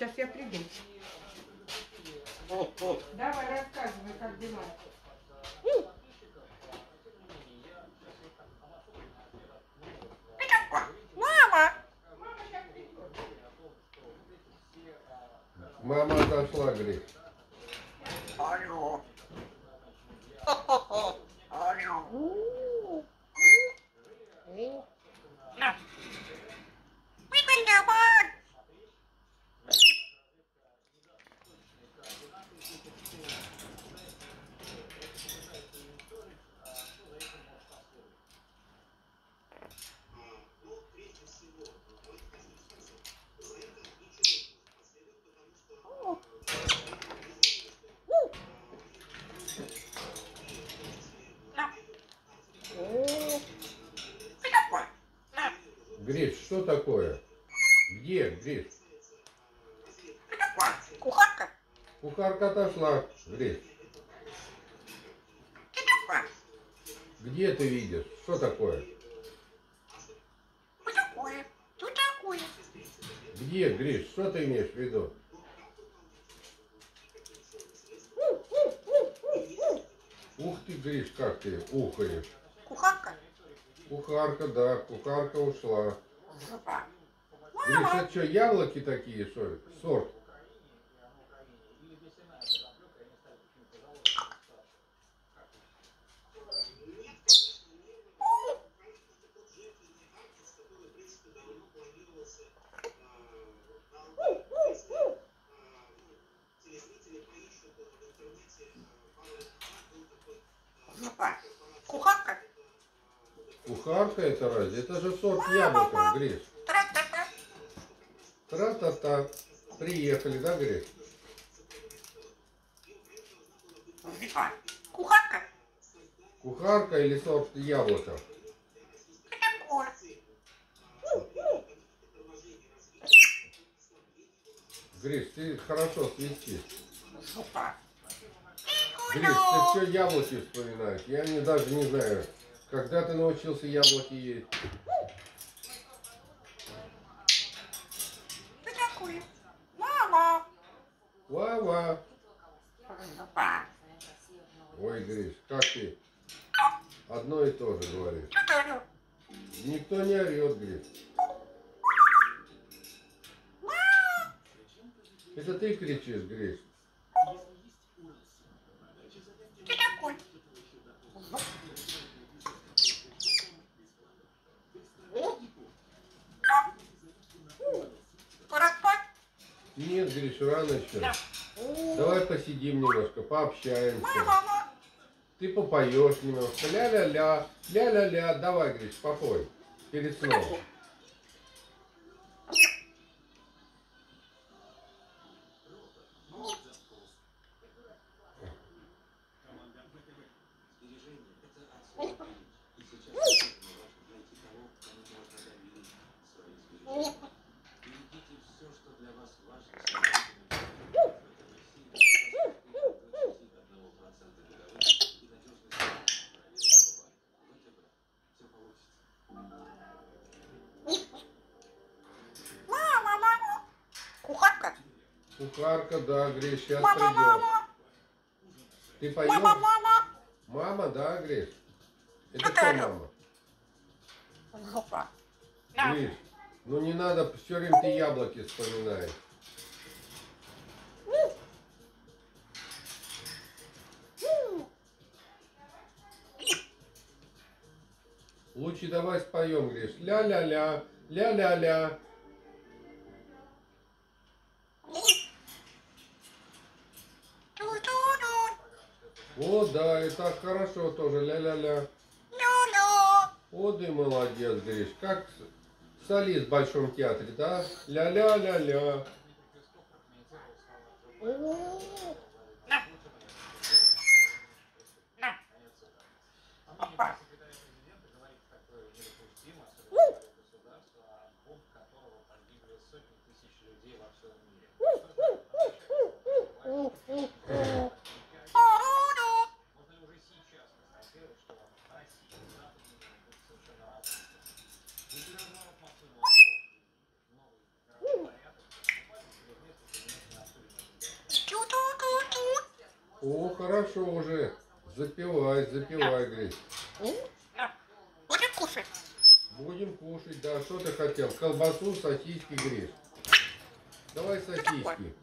сейчас я приду. Давай, рассказывай, как дела. Мама! Мама отошла, говорит. Алло. Алло. На. Выгонь давай. На. О. Ты какой? На. Гриш, что такое? Где, Гриш? Кухарка? Кухарка отошла, Гриш. Где ты видишь? Что такое? Что такое? Что такое? Где, Гриш? Что ты имеешь в виду? Ух ты, Гриш, как ты ухаешь. Кухарка? Кухарка, да, кухарка ушла. Это что, яблоки такие, что ли? Сорт? Опа. Кухарка? Это разве? Это же сорт яблока, Гриш. Тра-та-та. Приехали, да, Гриш? Кухарка? Кухарка или сорт яблока? Гриш, ты хорошо свистишь. Гриш, ты все яблоки вспоминаешь. Я не, даже не знаю, когда ты научился яблоки есть. Что такое? Мама. Ва-ва. Опа. Ой, Гриш, как ты одно и то же говоришь. Ты? Никто не орет, Гриш. Это ты кричишь, Гриш. Что такое? Пора спать? Нет, Гриш, рано еще. Да. Давай посидим немножко, пообщаемся. Мама. Ты попоешь немножко. Ля-ля-ля, ля-ля-ля. Давай, Гриш, попой. Перед сном. Мама, Кухарка, да, Гриш, сейчас Мама, придет. мама. Ты Мама, поешь? мама. Мама, да, Гриш? Это Кто мама? Гриш, ну не надо, все время ты яблоки вспоминаешь. Лучше давай споем, Гриш. Ля-ля-ля, ля-ля-ля. О, да, и так хорошо тоже, ля-ля-ля. Лю-лю. О, ты молодец, Гриш. Как солист в Большом театре, да? Ля-ля-ля-ля. На. На. Опа. Оруду. О, хорошо уже. Запивай, запивай, Гриш. На. Будем кушать? Будем кушать, да. Что ты хотел? Колбасу, сосиски, Гриш. Давай сосиски.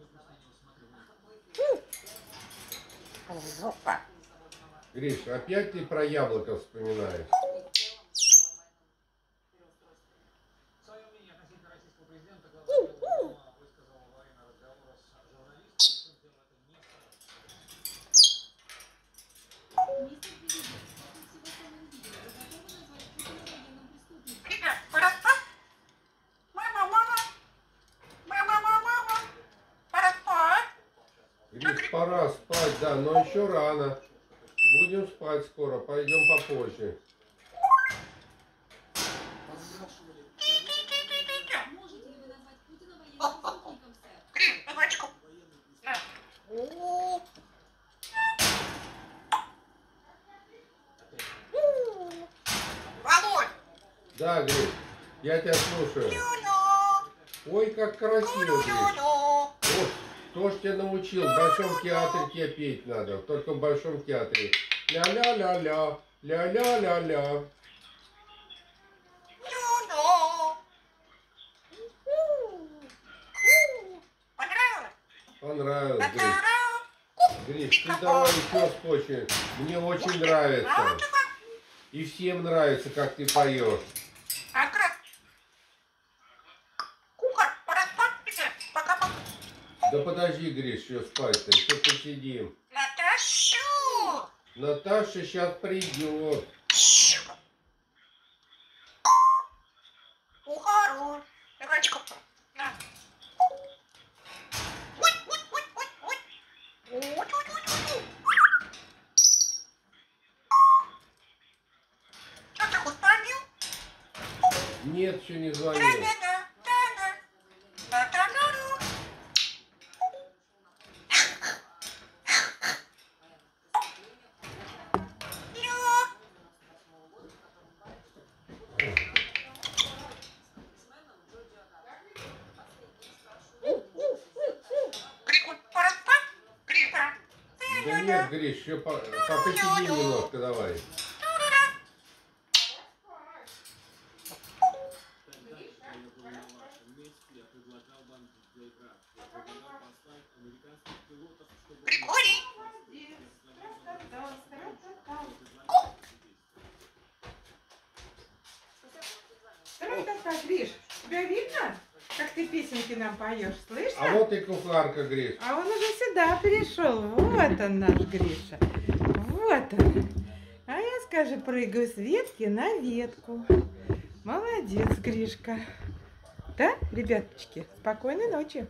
Гриш, опять ты про яблоко вспоминаешь? Пора спать, да, но еще рано. Будем спать скоро, пойдем попозже. Да, Гриш, я тебя слушаю. Ой, как красиво, Гриш. Вот, кто ж тебя научил? В Большом театре тебе петь надо, только в Большом театре. Ля-ля-ля-ля, ля-ля-ля-ля. Понравилось? Понравилось, Гриш. Гриш, ты давай еще спой. Мне очень нравится. И всем нравится, как ты поешь. Да подожди, Гриш, еще спать-то, еще посидим. Наташу. Наташа сейчас придет. Ухару. Рачка. На. Ой, ой, ой, ой, ой. Ой, ой, ой, ой, ой. Что ты хоть пробил? Нет, еще не звонил. Нет, Гриш, еще по, по- посидим немножко давай. Григорий. Тра-та-та, Гриш, тебя видно, как ты песенки нам поешь? Слышно? А вот и кухарка, Гриш. А он уже сюда перешел. Вот он наш Гриша. Вот он. А я, скажи, прыгаю с ветки на ветку. Молодец, Гришка. Да, ребяточки, спокойной ночи.